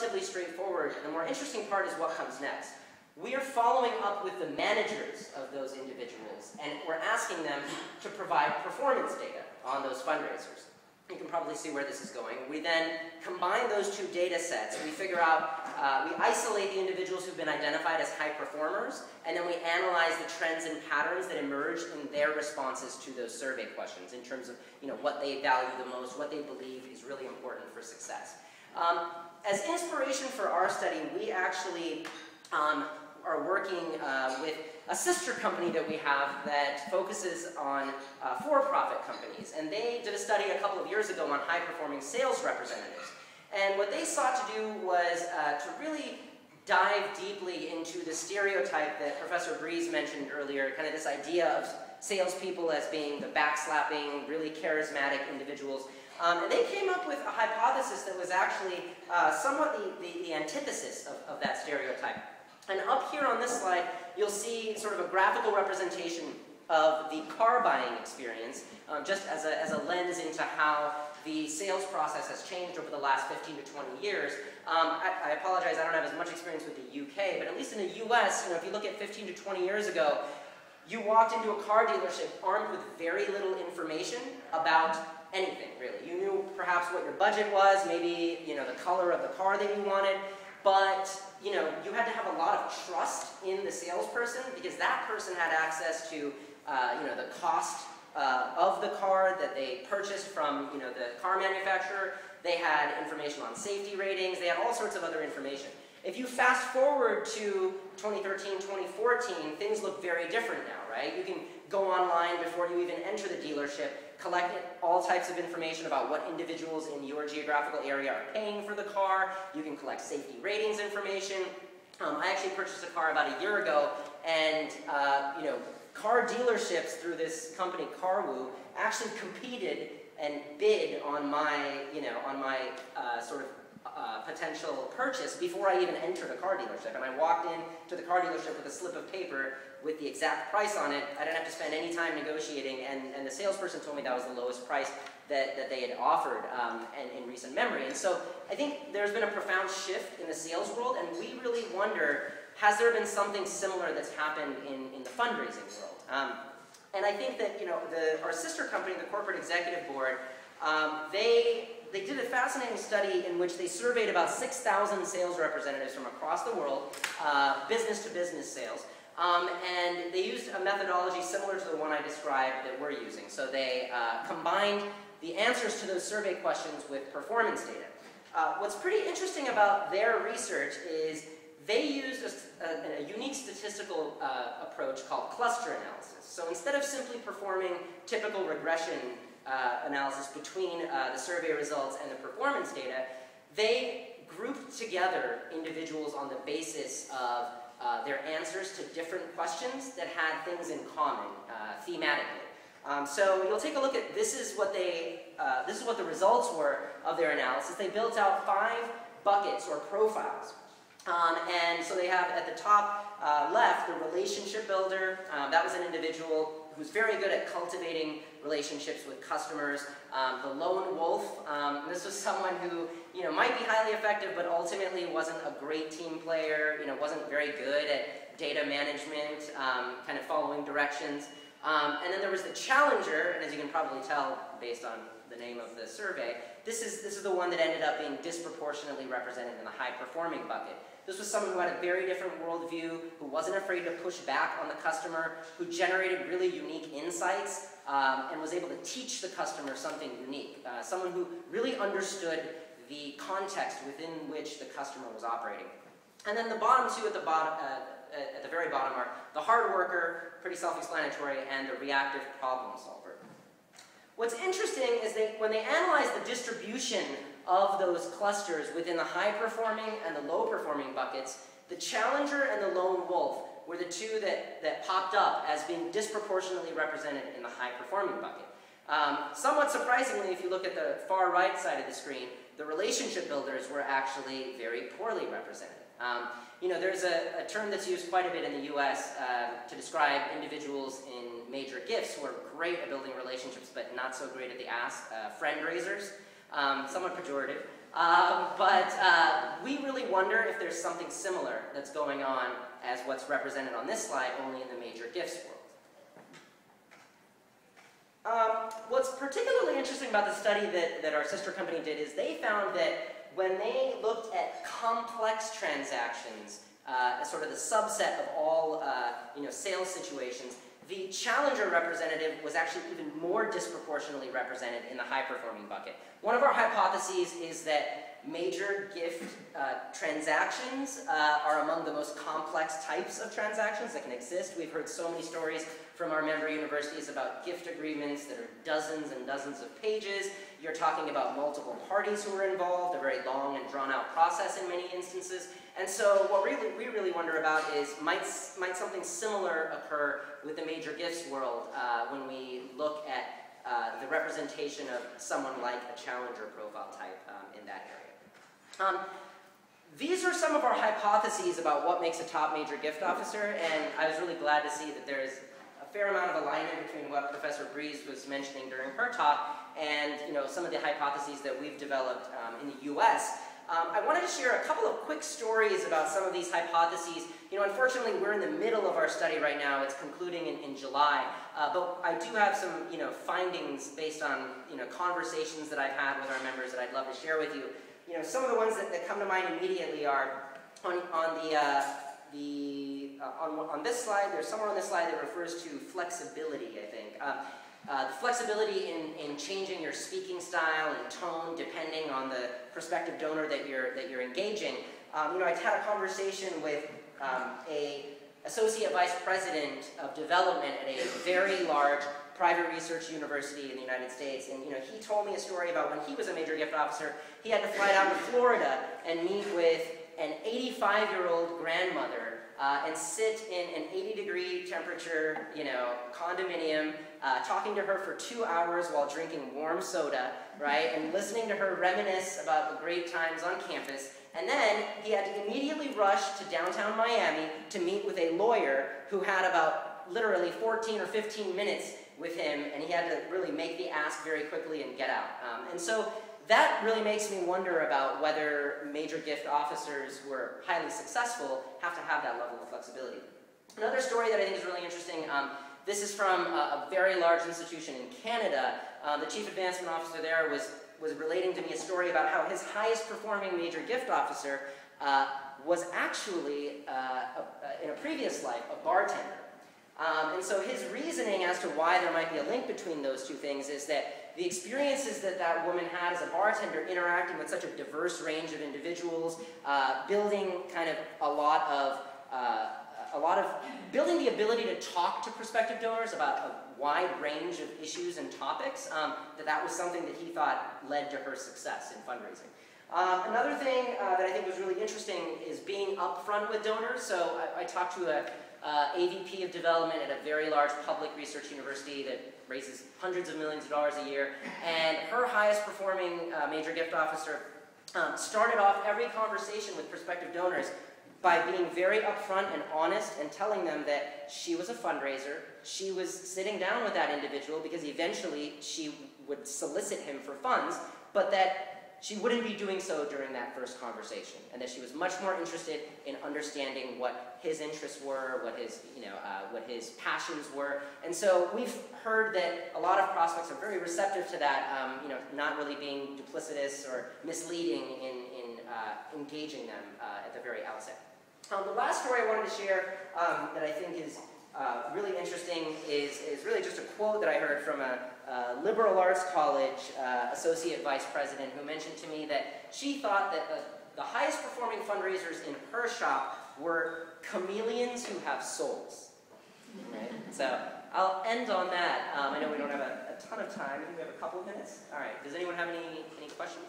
relatively straightforward. The more interesting part is what comes next. We are following up with the managers of those individuals, and we're asking them to provide performance data on those fundraisers. You can probably see where this is going. We then combine those two data sets. We figure out, uh, we isolate the individuals who've been identified as high performers, and then we analyze the trends and patterns that emerge in their responses to those survey questions in terms of you know, what they value the most, what they believe is really important for success. Um, as inspiration for our study, we actually um, are working uh, with a sister company that we have that focuses on uh, for-profit companies. And they did a study a couple of years ago on high-performing sales representatives. And what they sought to do was uh, to really dive deeply into the stereotype that Professor Breeze mentioned earlier, kind of this idea of salespeople as being the backslapping, really charismatic individuals. Um, and they came up with a hypothesis that was actually uh, somewhat the, the, the antithesis of, of that stereotype. And up here on this slide, you'll see sort of a graphical representation of the car buying experience, um, just as a, as a lens into how the sales process has changed over the last 15 to 20 years. Um, I, I, apologize, I don't have as much experience with the UK, but at least in the US, you know, if you look at 15 to 20 years ago, you walked into a car dealership armed with very little information about anything, really. You knew perhaps what your budget was, maybe, you know, the color of the car that you wanted, but you know, you had to have a lot of trust in the salesperson because that person had access to uh, you know, the cost uh, of the car that they purchased from you know, the car manufacturer. They had information on safety ratings. They had all sorts of other information. If you fast forward to 2013, 2014, things look very different now, right? You can go online before you even enter the dealership, collect all types of information about what individuals in your geographical area are paying for the car. You can collect safety ratings information. Um, I actually purchased a car about a year ago, and uh, you know, car dealerships through this company Carwoo actually competed and bid on my, you know, on my uh, sort of uh, potential purchase before I even entered a car dealership. And I walked in to the car dealership with a slip of paper with the exact price on it. I didn't have to spend any time negotiating, and, and the salesperson told me that was the lowest price that, that they had offered um, in, in recent memory. And so I think there's been a profound shift in the sales world, and we really wonder, has there been something similar that's happened in, in the fundraising world? Um, and I think that, you know, the, our sister company, the Corporate Executive Board, um, they they did a fascinating study in which they surveyed about 6,000 sales representatives from across the world, uh, business to business sales. Um, and they used a methodology similar to the one I described that we're using. So they uh, combined the answers to those survey questions with performance data. Uh, what's pretty interesting about their research is they used a, a, a unique statistical uh, approach called cluster analysis. So instead of simply performing typical regression uh, analysis between uh, the survey results and the performance data, they grouped together individuals on the basis of uh, their answers to different questions that had things in common uh, thematically. Um, so you'll take a look at this is what they uh, this is what the results were of their analysis. They built out five buckets or profiles. Um, and so they have at the top uh, left the relationship builder. Um, that was an individual who's very good at cultivating relationships with customers. Um, the lone wolf, um, this was someone who you know might be highly effective, but ultimately wasn't a great team player. You know, wasn't very good at data management, um, kind of following directions. Um, and then there was the challenger, and as you can probably tell based on the name of the survey, this is this is the one that ended up being disproportionately represented in the high performing bucket. This was someone who had a very different worldview, who wasn't afraid to push back on the customer, who generated really unique insights, um, and was able to teach the customer something unique. Uh, someone who really understood the context within which the customer was operating. And then the bottom two at the bottom, uh, at the very bottom are the hard worker, pretty self-explanatory, and the reactive problem solver. What's interesting is that when they analyze the distribution of those clusters within the high-performing and the low-performing buckets, the challenger and the lone wolf were the two that, that popped up as being disproportionately represented in the high-performing bucket. Um, somewhat surprisingly, if you look at the far right side of the screen, the relationship builders were actually very poorly represented. Um, you know, there's a, a, term that's used quite a bit in the US uh, to describe individuals in major gifts who are great at building relationships but not so great at the ask, uh, friend raisers um, somewhat pejorative. Um, but uh, we really wonder if there's something similar that's going on as what's represented on this slide, only in the major gifts world. Um, what's particularly interesting about the study that, that our sister company did is they found that when they looked at complex transactions, uh, sort of the subset of all uh, you know, sales situations, the challenger representative was actually even more disproportionately represented in the high-performing bucket. One of our hypotheses is that major gift uh, transactions uh, are among the most complex types of transactions that can exist. We've heard so many stories from our member universities about gift agreements that are dozens and dozens of pages. You're talking about multiple parties who are involved, a very long and drawn-out process in many instances. And so what really, we really wonder about is, might, might something similar occur with the major gifts world uh, when we look at uh, the representation of someone like a challenger profile type um, in that area. Um, these are some of our hypotheses about what makes a top major gift officer, and I was really glad to see that there is a fair amount of alignment between what Professor Breeze was mentioning during her talk and you know, some of the hypotheses that we've developed um, in the US. Um, I wanted to share a couple of quick stories about some of these hypotheses. You know, unfortunately, we're in the middle of our study right now. It's concluding in, in July. Uh, but I do have some, you know, findings based on, you know, conversations that I've had with our members that I'd love to share with you. You know, some of the ones that, that come to mind immediately are on, on the, uh, the uh, on, on this slide, there's somewhere on this slide that refers to flexibility, I think. Uh, the flexibility in, in changing your speaking style and tone depending on the prospective donor that you're, that you're engaging. Um, you know, I had a conversation with um, a associate vice president of development at a very large private research university in the United States, and you know, he told me a story about when he was a major gift officer, he had to fly down to Florida and meet with an 85-year-old grandmother uh, and sit in an 80 degree temperature, you know, condominium, uh, talking to her for two hours while drinking warm soda, right, and listening to her reminisce about the great times on campus. And then he had to immediately rush to downtown Miami to meet with a lawyer who had about literally 14 or 15 minutes with him, and he had to really make the ask very quickly and get out. Um, and so that really makes me wonder about whether major gift officers who are highly successful have to have that level of flexibility. Another story that I think is really interesting, um, this is from a, a, very large institution in Canada. Um, the chief advancement officer there was, was relating to me a story about how his highest performing major gift officer uh, was actually, uh, a, in a previous life, a bartender. Um, and so his reasoning as to why there might be a link between those two things is that the experiences that that woman had as a bartender interacting with such a diverse range of individuals, uh, building kind of a lot of, uh, a lot of, building the ability to talk to prospective donors about a wide range of issues and topics, um, that that was something that he thought led to her success in fundraising. Um, another thing uh, that I think was really interesting is being upfront with donors. So I, I talked to a, uh, AVP of development at a very large public research university that raises hundreds of millions of dollars a year. And her highest performing uh, major gift officer um, started off every conversation with prospective donors by being very upfront and honest and telling them that she was a fundraiser, she was sitting down with that individual because eventually she would solicit him for funds, but that she wouldn't be doing so during that first conversation, and that she was much more interested in understanding what his interests were, what his, you know, uh, what his passions were. And so we've heard that a lot of prospects are very receptive to that, um, you know, not really being duplicitous or misleading in, in uh, engaging them uh, at the very outset. The last story I wanted to share um, that I think is uh, really interesting is, is really just a quote that I heard from a, a liberal arts college uh, associate vice president who mentioned to me that she thought that the, the highest performing fundraisers in her shop were chameleons who have souls. Right? So I'll end on that. Um, I know we don't have a, a ton of time. We have a couple of minutes. All right. Does anyone have any, any questions?